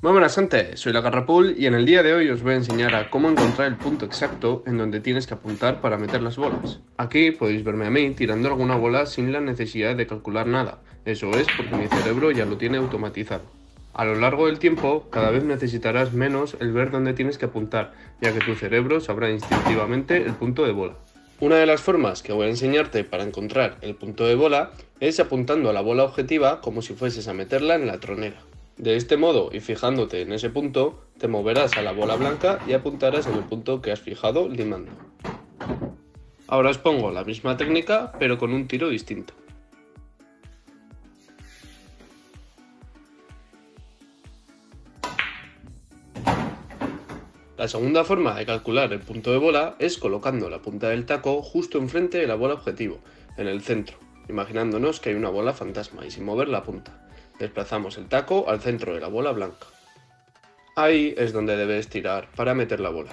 Muy buenas gente, soy la Garrapul y en el día de hoy os voy a enseñar a cómo encontrar el punto exacto en donde tienes que apuntar para meter las bolas. Aquí podéis verme a mí tirando alguna bola sin la necesidad de calcular nada, eso es porque mi cerebro ya lo tiene automatizado. A lo largo del tiempo, cada vez necesitarás menos el ver dónde tienes que apuntar, ya que tu cerebro sabrá instintivamente el punto de bola. Una de las formas que voy a enseñarte para encontrar el punto de bola es apuntando a la bola objetiva como si fueses a meterla en la tronera. De este modo, y fijándote en ese punto, te moverás a la bola blanca y apuntarás en el punto que has fijado limando. Ahora os pongo la misma técnica, pero con un tiro distinto. La segunda forma de calcular el punto de bola es colocando la punta del taco justo enfrente de la bola objetivo, en el centro, imaginándonos que hay una bola fantasma y sin mover la punta. Desplazamos el taco al centro de la bola blanca. Ahí es donde debes tirar para meter la bola.